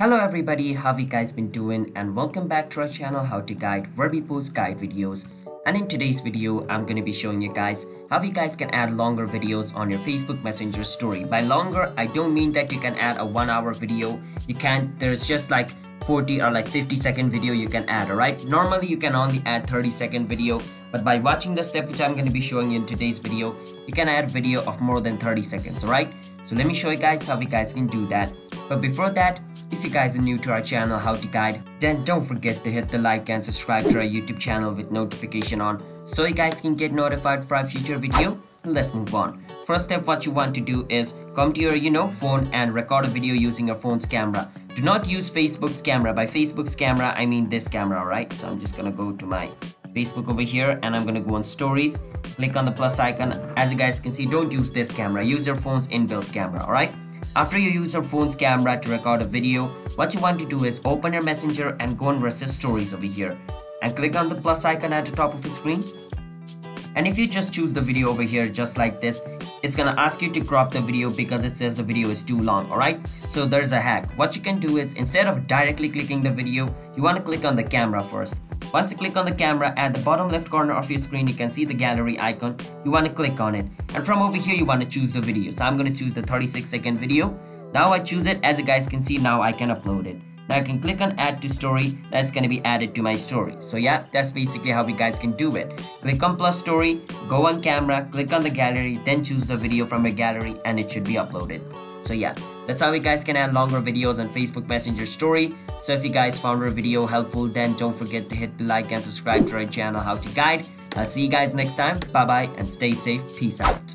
Hello everybody, how you guys been doing? And welcome back to our channel how to guide Verbi post guide videos. And in today's video I'm going to be showing you guys how you guys can add longer videos on your Facebook Messenger story. By longer I don't mean that you can add a one hour video, you can't, there's just like 40 or like 50 second video you can add alright? Normally you can only add 30 second video but by watching the step which I'm going to be showing you in today's video you can add video of more than 30 seconds alright? So let me show you guys how you guys can do that. But before that if you guys are new to our channel how to guide then don't forget to hit the like and subscribe to our youtube channel with notification on so you guys can get notified for our future video let's move on. First step what you want to do is come to your you know phone and record a video using your phone's camera. Do not use facebook's camera. By facebook's camera i mean this camera alright so i'm just gonna go to my facebook over here and i'm gonna go on stories. Click on the plus icon. As you guys can see don't use this camera. Use your phone's inbuilt camera alright after you use your phone's camera to record a video what you want to do is open your messenger and go on versus stories over here. And click on the plus icon at the top of the screen and if you just choose the video over here just like this it's gonna ask you to crop the video because it says the video is too long alright so there's a hack. What you can do is instead of directly clicking the video you want to click on the camera first. Once you click on the camera at the bottom left corner of your screen you can see the gallery icon. You want to click on it. And from over here you want to choose the video. So I'm gonna choose the 36 second video. Now I choose it. As you guys can see now I can upload it now I can click on add to story that's going to be added to my story. So yeah that's basically how you guys can do it. Click on plus story go on camera click on the gallery then choose the video from your gallery and it should be uploaded. So yeah that's how you guys can add longer videos on facebook messenger story. So if you guys found our video helpful then don't forget to hit the like and subscribe to our channel how to guide. I'll see you guys next time. Bye bye and stay safe. Peace out